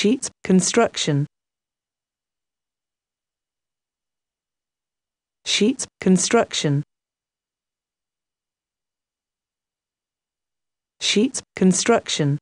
Sheets construction. Sheets construction. Sheets construction.